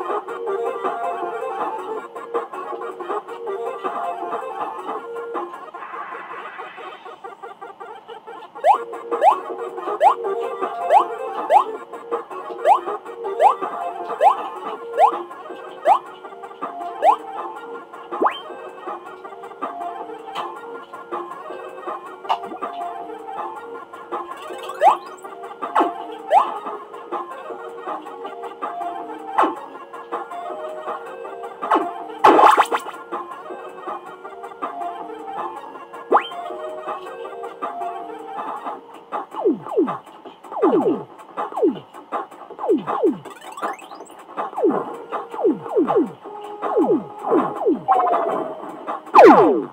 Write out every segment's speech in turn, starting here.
Oh, my God. Oh!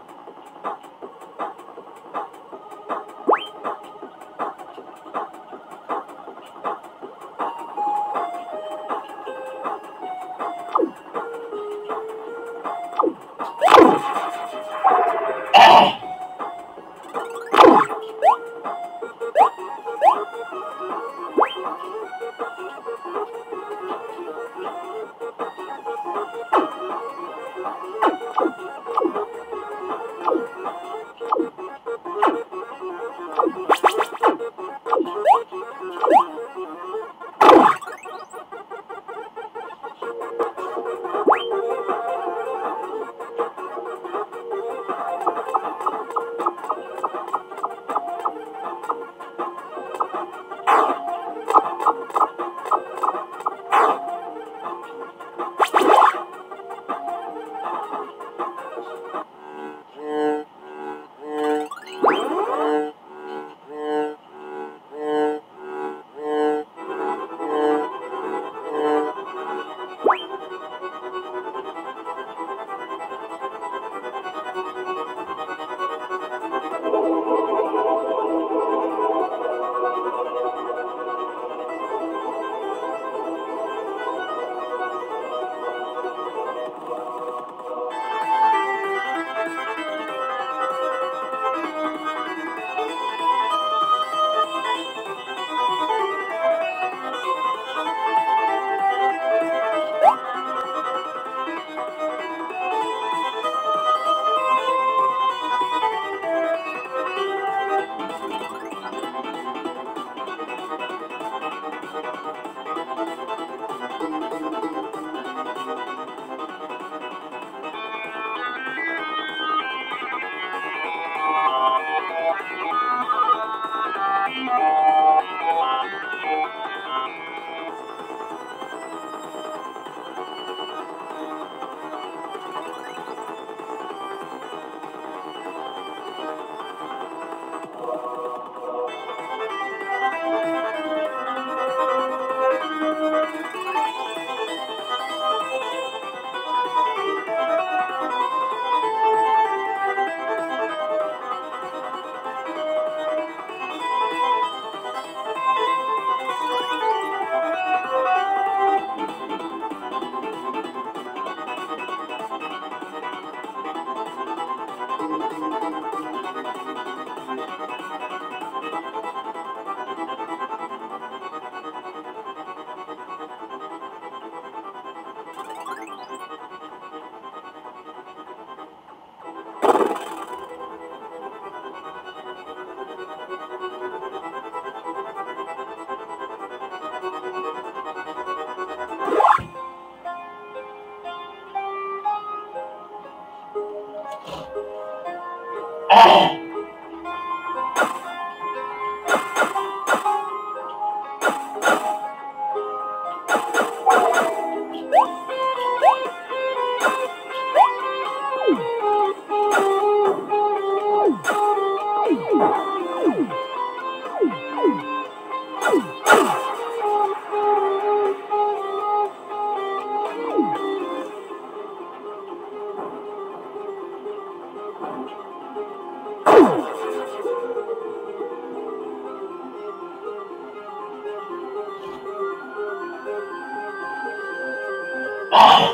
Oh.